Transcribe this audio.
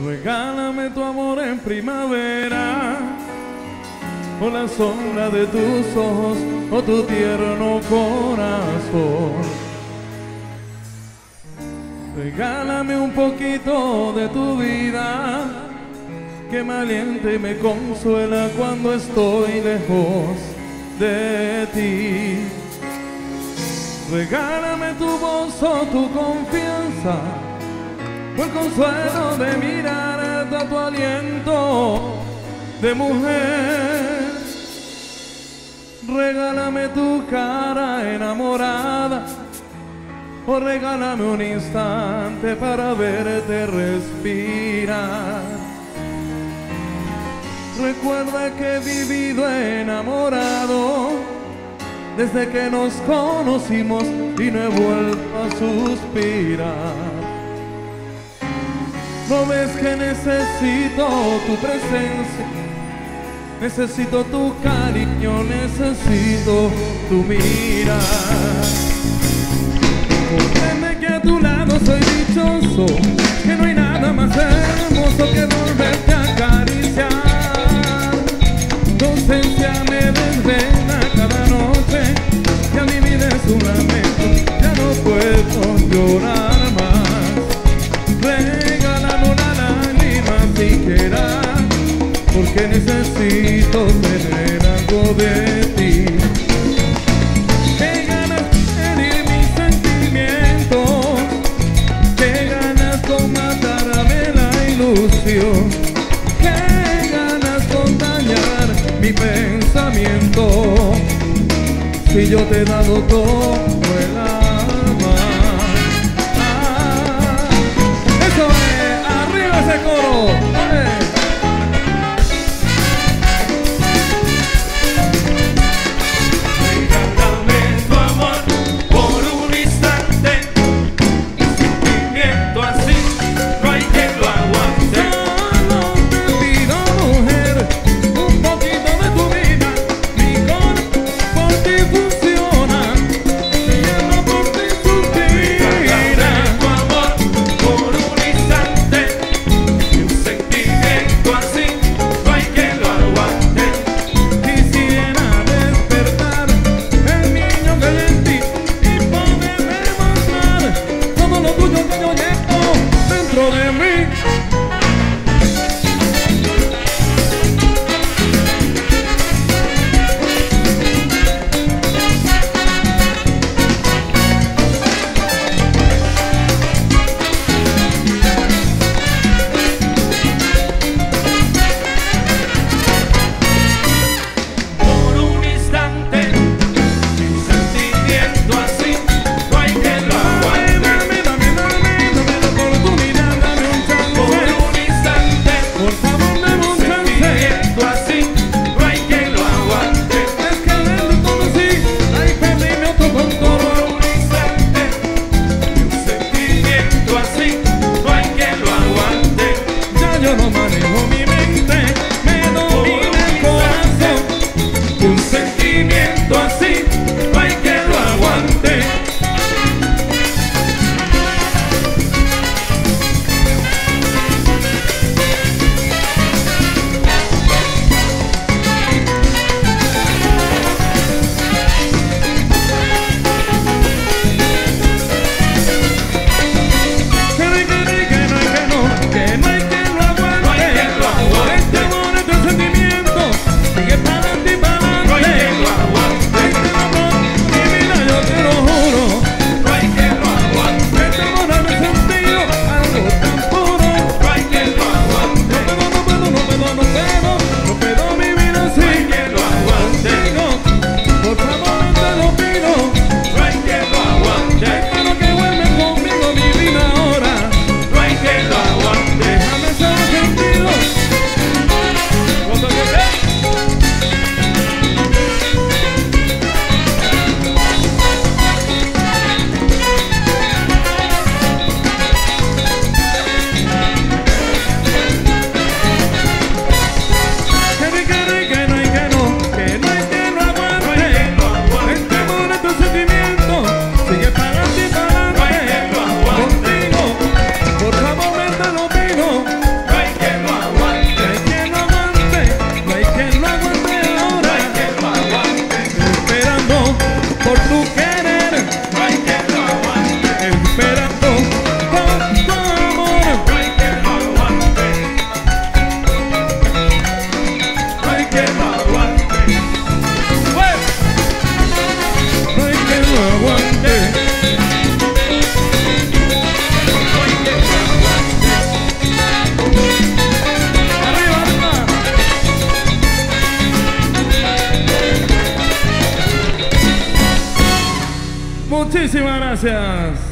Regálame tu amor en primavera, o la sombra de tus ojos, o tu tierno corazón. Regálame un poquito de tu vida, que me aliente y me consuela cuando estoy lejos de ti. Regálame tu voz o tu confianza por consuelo de mirar a tu aliento de mujer. Regálame tu cara enamorada o regálame un instante para verte respirar. Recuerda que he vivido enamorado desde que nos conocimos y no he vuelto a suspirar. No ves que necesito tu presencia, necesito tu cariño, necesito tu mirar. Comprende que a tu lado soy dichoso, ilusión, qué ganas con dañar mi pensamiento. Si yo te he dado todo Muchísimas gracias.